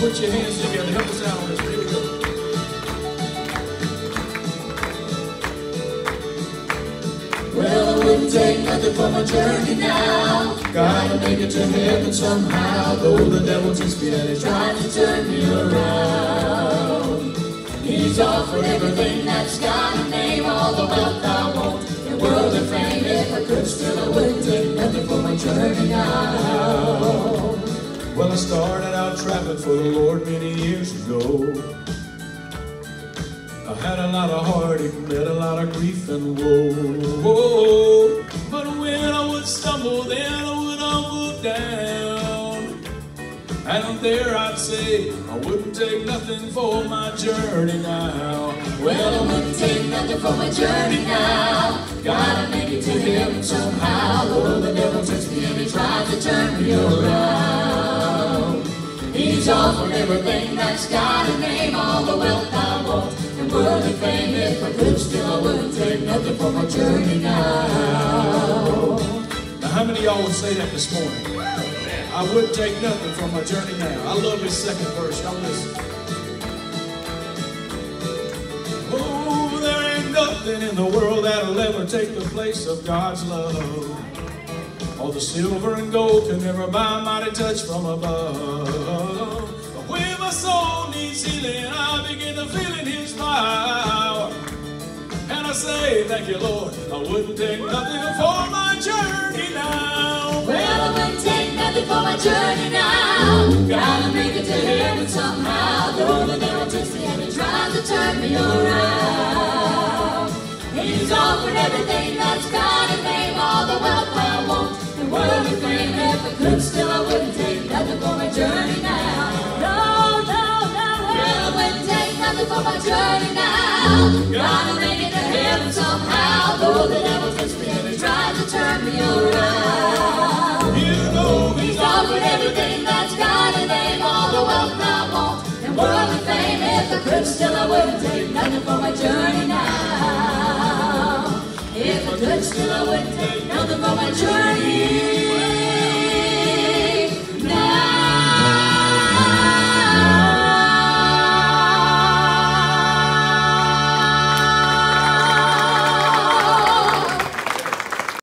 put your hands together. Help us out on this. Here we go. Well, I wouldn't take nothing for my journey now. Gotta make it to heaven somehow. Though the devil just me and trying to turn me around. He's offered everything that's got a name, all the wealth I want, started out traveling for the Lord many years ago. I had a lot of heartache, met a lot of grief and woe. But when I would stumble, then I would humble down. And there I'd say, I wouldn't take nothing for my journey now. Well, I wouldn't take nothing for my journey now. Gotta make it to heaven somehow. Though the devil tempts me and he tries to turn me around. He's offered everything that's got a name, all the wealth I want, and worldly fame. If I could still, I wouldn't take nothing for my journey now. Now, how many y'all would say that this morning? I wouldn't take nothing from my journey now. I love this second verse. Y'all listen. Oh, there ain't nothing in the world that'll ever take the place of God's love. All the silver and gold can never buy a mighty touch from above. Say, thank you, Lord. I wouldn't take nothing for my journey now. Well, I wouldn't take nothing for my journey now. Gotta make it to heaven somehow. Though the devil tempts me and he tries to turn me around. He's offered everything that's got a name, all the wealth I want, and worldly fame. If I could still, I wouldn't take nothing for my journey now. No, no, no. Well, I wouldn't take nothing for my journey now. Gotta the devil and he tries to turn me around. You know He's offered everything that's got a name, all the wealth I want, and worldly fame. If I could still, I wouldn't take nothing for my journey now. If I could still, I wouldn't take nothing for my journey